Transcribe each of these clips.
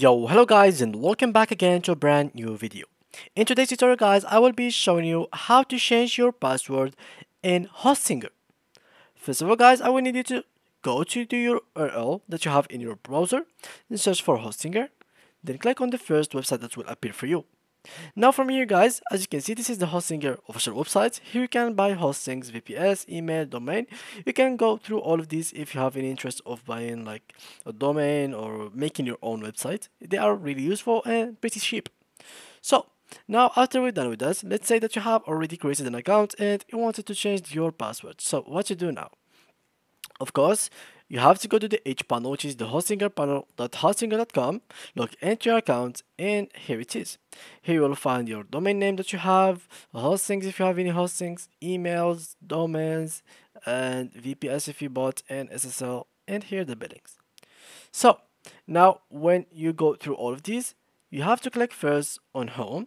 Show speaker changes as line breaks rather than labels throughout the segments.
Yo, hello guys and welcome back again to a brand new video. In today's tutorial guys, I will be showing you how to change your password in Hostinger. First of all guys, I will need you to go to the URL that you have in your browser and search for Hostinger. Then click on the first website that will appear for you. Now from here guys, as you can see this is the Hostinger official website. Here you can buy hostings, VPS, email, domain. You can go through all of these if you have any interest of buying like a domain or making your own website. They are really useful and pretty cheap. So now after we're done with that, let's say that you have already created an account and you wanted to change your password. So what you do now? Of course, you have to go to the H panel, which is the Hostinger panel.hostinger.com, log into your account, and here it is. Here you will find your domain name that you have, hostings if you have any hostings, emails, domains, and VPS if you bought, and SSL, and here the billings. So now when you go through all of these, you have to click first on home,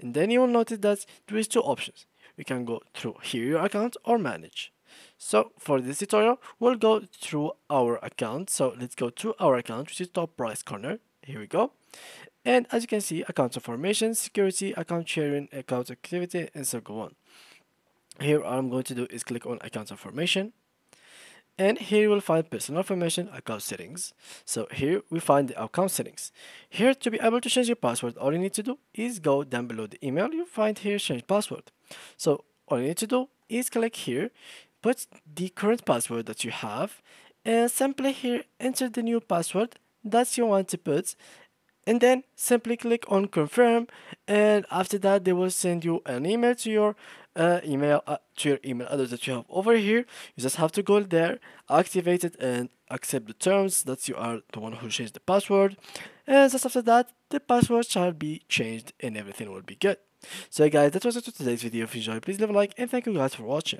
and then you will notice that there is two options. You can go through here your account or manage. So for this tutorial, we'll go through our account. So let's go to our account, which is top right corner. Here we go. And as you can see, account information, security, account sharing, account activity, and so on. Here, all I'm going to do is click on account information. And here you will find personal information, account settings. So here we find the account settings. Here to be able to change your password, all you need to do is go down below the email. You find here change password. So all you need to do is click here put the current password that you have and simply here enter the new password that you want to put. And then simply click on confirm. And after that they will send you an email to your uh, email uh, to your email address that you have over here. You just have to go there activate it and accept the terms that you are the one who changed the password. And just after that the password shall be changed and everything will be good. So guys that was it for today's video. If you enjoyed please leave a like and thank you guys for watching